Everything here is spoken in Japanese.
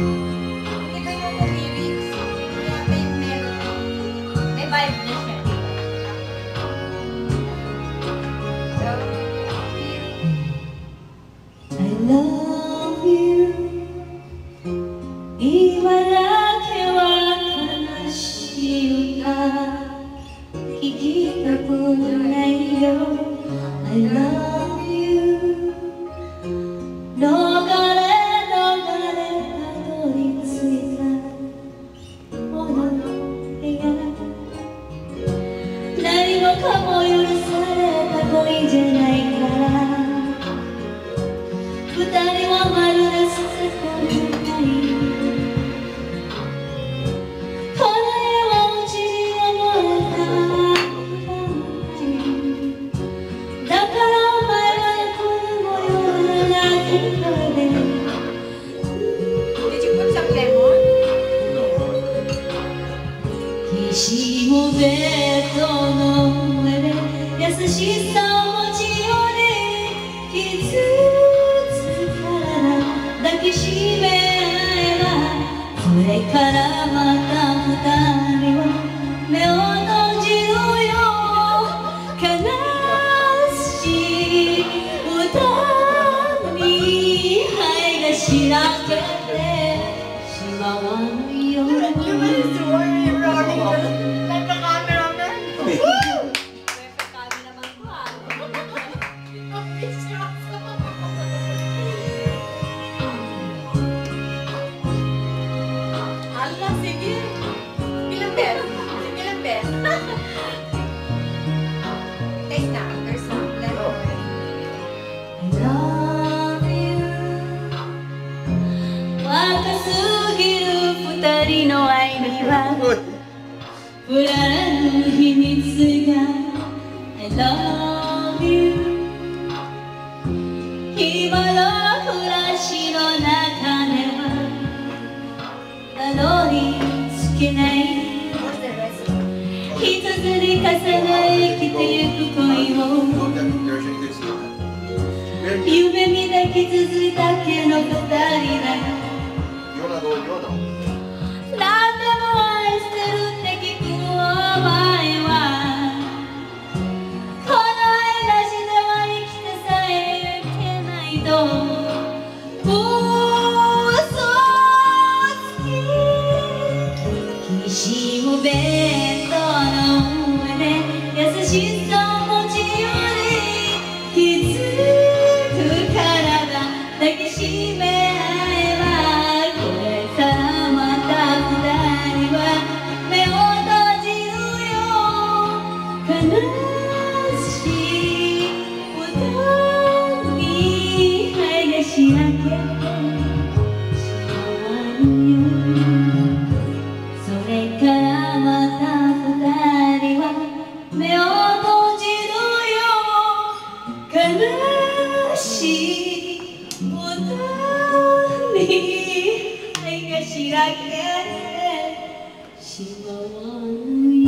Hindi kayo yung lyrics. Kaya may melody. May vibe na siya. I love you Even I love you もベッドの上で優しさを持ち寄り傷つから抱きしめ合えばそれからまた二人は目を閉じるよ。悲しい歌に灰がしらけてしまわぬよ。Like the ぎる二人の愛には裏らぬ秘密が I love you 今の暮らしの中ではたどり着けない?一つに重ね生きてゆく恋を。夢見抱き続いただけの二人だ。よ何でも愛してるって聞くお前は。この愛なしでは生きてさえいけないと。me. I guess she like that. She will